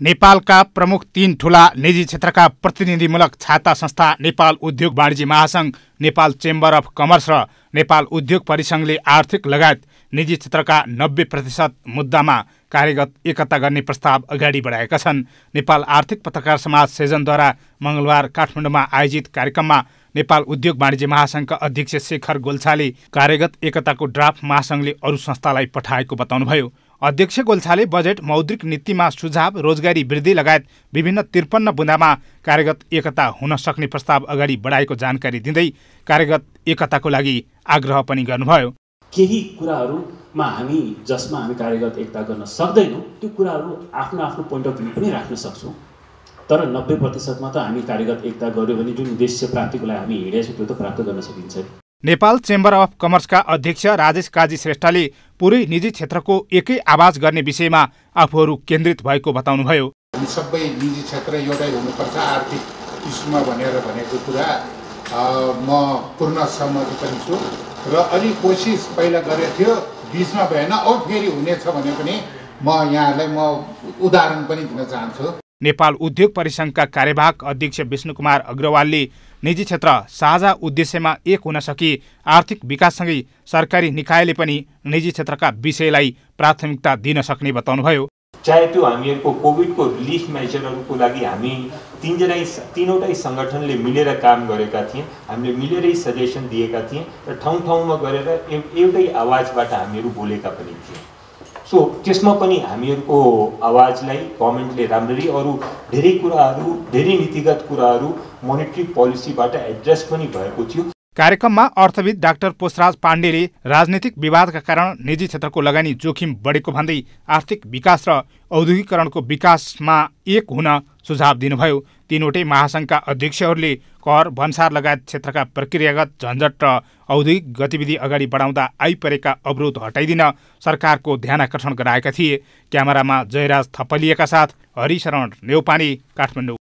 नेपालका प्रमुख तीन ठुला निजी क्षेत्रका प्रतिनिधिमूलक छाता संस्था नेपाल उद्योग वाणिज्य महासङ्घ नेपाल चेम्बर अफ कमर्स र नेपाल उद्योग परिसङ्घले आर्थिक लगायत निजी क्षेत्रका नब्बे प्रतिशत मुद्दामा कार्यगत एकता गर्ने प्रस्ताव अगाडि बढाएका छन्। नेपाल आर्थिक पत्रकार समाज सेजनद्वारा मङ्गलबार काठमाडौँमा आयोजित कार्यक्रममा नेपाल उद्योग वाणिज्य महासङ्घका अध्यक्ष शेखर गोल्छाले कार्यगत एकताको ड्राफ्ट महासङ्घले अरू संस्थालाई पठाएको बताउनुभयो। अध्यक्ष गोल्छाले बजेट मौद्रिक नीतिमा सुझाव रोजगारी वृद्धि लगायत विभिन्न त्रिपन्न बुँदामा कार्यगत एकता हुन सक्ने प्रस्ताव अगाडि बढाएको जानकारी दिँदै कार्यगत एकताको लागि आग्रह पनि गर्नुभयो। केही कुराहरूमा हामी जसमा हामी कार्यगत एकता गर्न सक्दैनौँ त्यो कुराहरू आफ्नो आफ्नो पोइन्ट अफ भ्यू पनि राख्न सक्छौँ। तर नब्बे प्रतिशतमा त हामी कार्यगत एकता गऱ्यो भने जुन उद्देश्य प्राप्तिको लागि हामी हिँडेको त्यो त प्राप्त गर्न सकिन्छ नेपाल चेम्बर अफ कमर्सका अध्यक्ष राजेश काजी श्रेष्ठले पुरै निजी क्षेत्रको एकै आवाज गर्ने विषयमा आफूहरू केन्द्रित भएको बताउनुभयो। हामी सबै निजी क्षेत्र एउटै हुनुपर्छ आर्थिक इस्युमा भनेर भनेको कुरा म पूर्ण सहमति पनि छु। र अलि कोसिस पहिला गरेको थियो बिचमा भएन औ फेरि हुनेछ भने पनि म यहाँलाई म उदाहरण पनि दिन चाहन्छु। नेपाल उद्योग परिसङ्घका कार्यवाहक अध्यक्ष विष्णुकुमार अग्रवालले निजी क्षेत्र साझा उद्देश्यमा एक हुन सकी आर्थिक विकाससँगै सरकारी निकायले पनि निजी क्षेत्रका विषयलाई प्राथमिकता दिन सक्ने बताउनुभयो। चाहे त्यो हामीहरूको कोभिडको रिलिफ मेजरहरूको लागि हामी तिनजनै तिनवटै सङ्गठनले मिलेर काम गरेका थियौँ। हामीले मिलेरै सजेसन दिएका थियौँ र ठाउँ ठाउँमा गरेर एउटै आवाजबाट हामीहरू बोलेका पनि थियौँ। सो त्यसमा पनि हामीहरूको आवाजलाई गभर्मेन्टले राम्ररी अरू धेरै कुराहरू धेरै नीतिगत कुराहरू मोनिट्री पोलिसीबाट एड्रेस पनि भएको थियो। कार्यक्रममा अर्थविद डाक्टर पोषराज पाण्डेले राजनीतिक विवादका कारण निजी क्षेत्रको लगानी जोखिम बढेको भन्दै आर्थिक विकास र औद्योगिकरणको विकासमा एक हुन सुझाव दिनुभयो। तीनवटै महासङ्घका अध्यक्षहरूले कर भन्सार लगायत क्षेत्रका प्रक्रियागत झन्झट र औद्योगिक गतिविधि अगाडि बढाउँदा आइपरेका अवरोध हटाइदिन सरकारको ध्यान आकर्षण गराएका थिए। क्यामेरामा जयराज थपलिएका साथ हरिशरण नेौपाने काठमाडौँ।